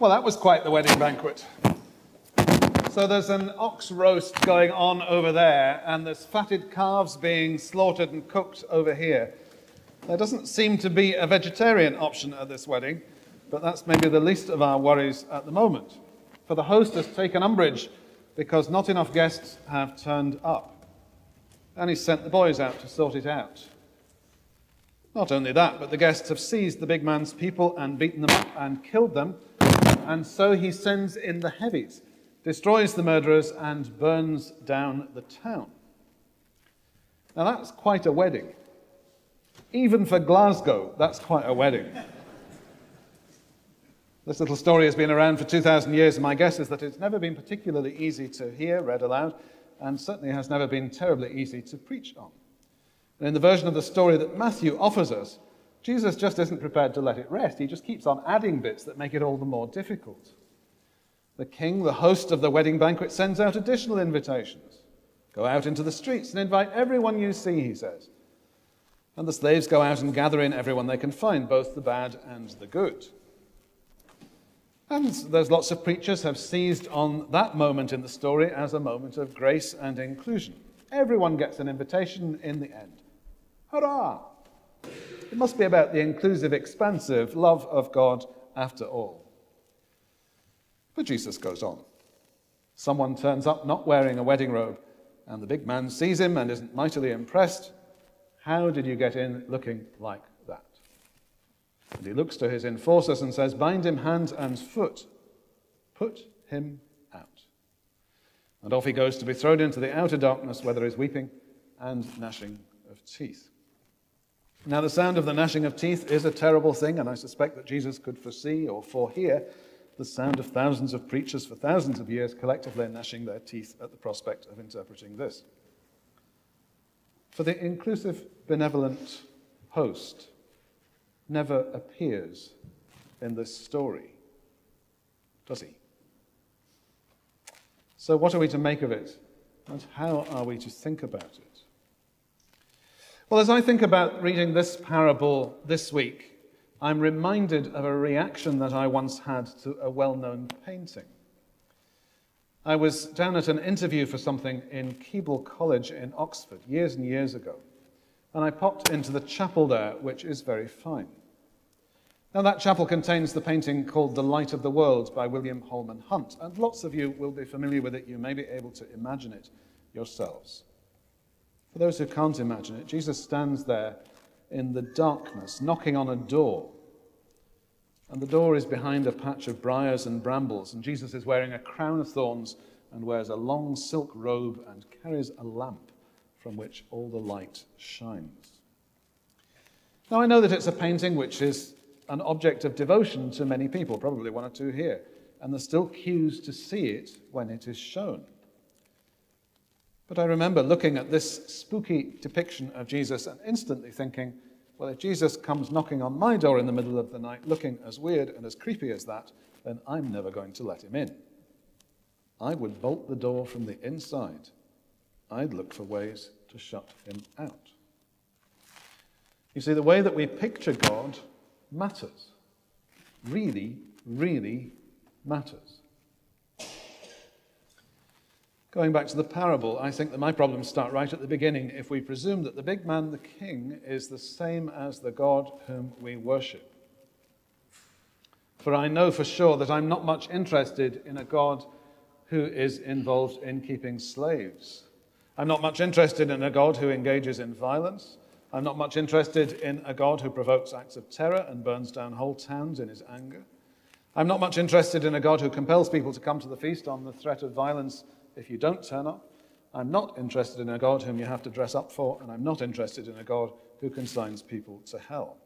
Well, that was quite the wedding banquet. So there's an ox roast going on over there, and there's fatted calves being slaughtered and cooked over here. There doesn't seem to be a vegetarian option at this wedding, but that's maybe the least of our worries at the moment. For the host has taken umbrage because not enough guests have turned up. And he's sent the boys out to sort it out. Not only that, but the guests have seized the big man's people and beaten them up and killed them. And so he sends in the heavies, destroys the murderers, and burns down the town. Now that's quite a wedding. Even for Glasgow, that's quite a wedding. This little story has been around for 2,000 years, and my guess is that it's never been particularly easy to hear read aloud, and certainly has never been terribly easy to preach on. And in the version of the story that Matthew offers us, Jesus just isn't prepared to let it rest. He just keeps on adding bits that make it all the more difficult. The king, the host of the wedding banquet, sends out additional invitations. Go out into the streets and invite everyone you see, he says. And the slaves go out and gather in everyone they can find, both the bad and the good. And there's lots of preachers have seized on that moment in the story as a moment of grace and inclusion. Everyone gets an invitation in the end. Hurrah! It must be about the inclusive, expansive love of God after all. But Jesus goes on. Someone turns up not wearing a wedding robe, and the big man sees him and isn't mightily impressed. How did you get in looking like that? And he looks to his enforcers and says, Bind him hand and foot, put him out. And off he goes to be thrown into the outer darkness where there is weeping and gnashing of teeth. Now, the sound of the gnashing of teeth is a terrible thing, and I suspect that Jesus could foresee or forehear the sound of thousands of preachers for thousands of years collectively gnashing their teeth at the prospect of interpreting this. For the inclusive, benevolent host never appears in this story, does he? So, what are we to make of it, and how are we to think about it? Well, as I think about reading this parable this week, I'm reminded of a reaction that I once had to a well known painting. I was down at an interview for something in Keble College in Oxford years and years ago, and I popped into the chapel there, which is very fine. Now, that chapel contains the painting called The Light of the World by William Holman Hunt, and lots of you will be familiar with it. You may be able to imagine it yourselves. For those who can't imagine it, Jesus stands there in the darkness, knocking on a door. And the door is behind a patch of briars and brambles, and Jesus is wearing a crown of thorns and wears a long silk robe and carries a lamp from which all the light shines. Now, I know that it's a painting which is an object of devotion to many people, probably one or two here, and there's still queues to see it when it is shown. But I remember looking at this spooky depiction of Jesus and instantly thinking, well, if Jesus comes knocking on my door in the middle of the night looking as weird and as creepy as that, then I'm never going to let him in. I would bolt the door from the inside. I'd look for ways to shut him out. You see, the way that we picture God matters. Really, really matters. Going back to the parable, I think that my problems start right at the beginning if we presume that the big man, the king, is the same as the God whom we worship. For I know for sure that I'm not much interested in a God who is involved in keeping slaves. I'm not much interested in a God who engages in violence. I'm not much interested in a God who provokes acts of terror and burns down whole towns in his anger. I'm not much interested in a God who compels people to come to the feast on the threat of violence if you don't turn up. I'm not interested in a God whom you have to dress up for, and I'm not interested in a God who consigns people to hell.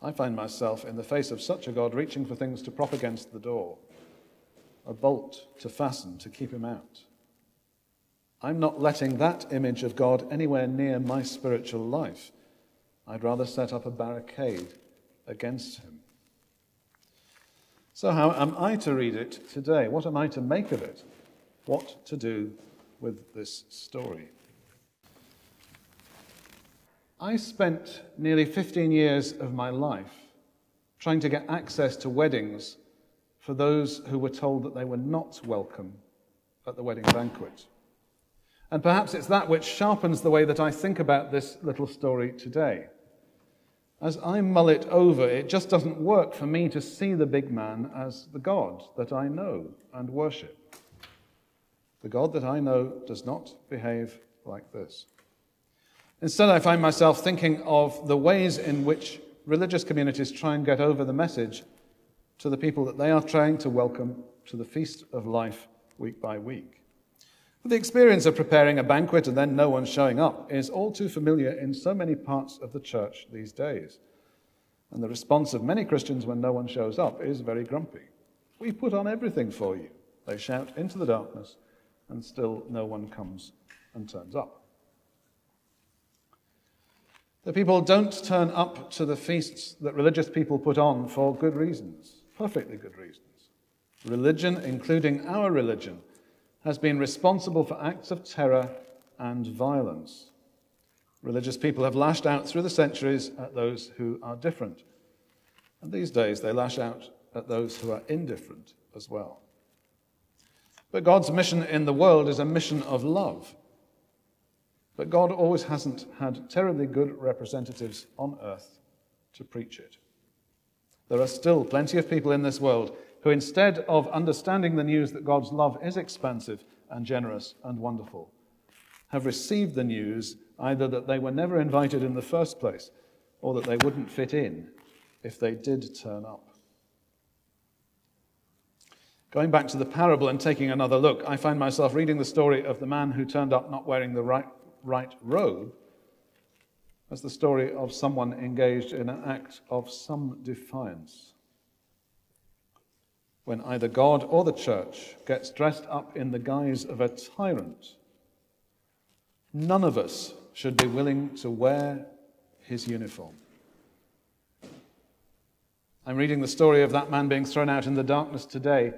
I find myself in the face of such a God reaching for things to prop against the door, a bolt to fasten to keep him out. I'm not letting that image of God anywhere near my spiritual life. I'd rather set up a barricade against him. So, how am I to read it today? What am I to make of it? What to do with this story? I spent nearly 15 years of my life trying to get access to weddings for those who were told that they were not welcome at the wedding banquet. And perhaps it's that which sharpens the way that I think about this little story today. As I mull it over, it just doesn't work for me to see the big man as the God that I know and worship. The God that I know does not behave like this. Instead, I find myself thinking of the ways in which religious communities try and get over the message to the people that they are trying to welcome to the feast of life week by week. The experience of preparing a banquet and then no one showing up is all too familiar in so many parts of the church these days. And the response of many Christians when no one shows up is very grumpy. We put on everything for you, they shout into the darkness, and still no one comes and turns up. The people don't turn up to the feasts that religious people put on for good reasons, perfectly good reasons. Religion, including our religion, has been responsible for acts of terror and violence. Religious people have lashed out through the centuries at those who are different. And these days they lash out at those who are indifferent as well. But God's mission in the world is a mission of love. But God always hasn't had terribly good representatives on earth to preach it. There are still plenty of people in this world who, instead of understanding the news that God's love is expansive and generous and wonderful, have received the news either that they were never invited in the first place or that they wouldn't fit in if they did turn up. Going back to the parable and taking another look, I find myself reading the story of the man who turned up not wearing the right, right robe as the story of someone engaged in an act of some defiance when either God or the church gets dressed up in the guise of a tyrant, none of us should be willing to wear his uniform. I'm reading the story of that man being thrown out in the darkness today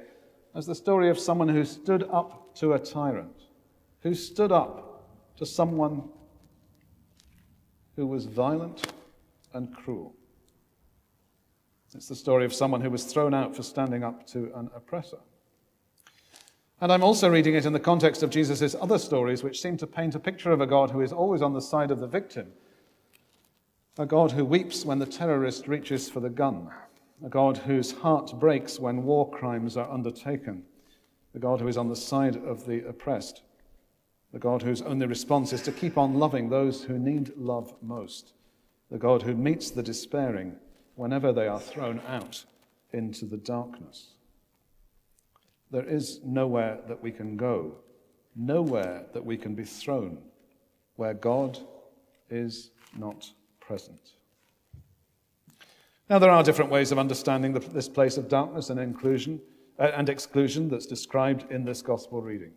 as the story of someone who stood up to a tyrant, who stood up to someone who was violent and cruel. It's the story of someone who was thrown out for standing up to an oppressor. And I'm also reading it in the context of Jesus' other stories, which seem to paint a picture of a God who is always on the side of the victim, a God who weeps when the terrorist reaches for the gun, a God whose heart breaks when war crimes are undertaken, a God who is on the side of the oppressed, the God whose only response is to keep on loving those who need love most, the God who meets the despairing whenever they are thrown out into the darkness. There is nowhere that we can go, nowhere that we can be thrown where God is not present. Now, there are different ways of understanding the, this place of darkness and inclusion uh, and exclusion that's described in this gospel reading.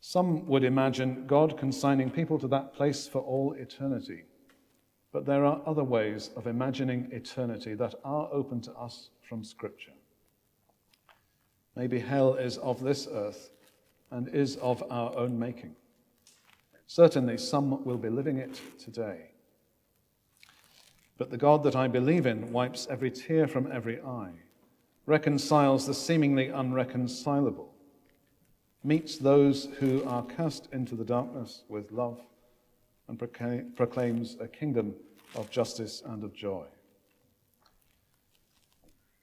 Some would imagine God consigning people to that place for all eternity. But there are other ways of imagining eternity that are open to us from Scripture. Maybe hell is of this earth and is of our own making. Certainly, some will be living it today. But the God that I believe in wipes every tear from every eye, reconciles the seemingly unreconcilable, meets those who are cast into the darkness with love and proclaims a kingdom of justice and of joy.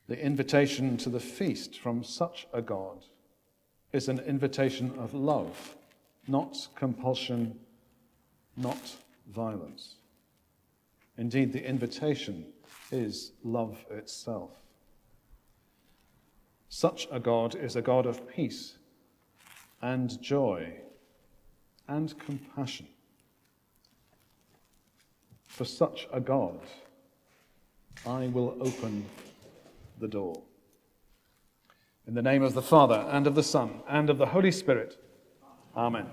The invitation to the feast from such a God is an invitation of love, not compulsion, not violence. Indeed, the invitation is love itself. Such a God is a God of peace and joy and compassion. For such a God, I will open the door. In the name of the Father, and of the Son, and of the Holy Spirit. Amen.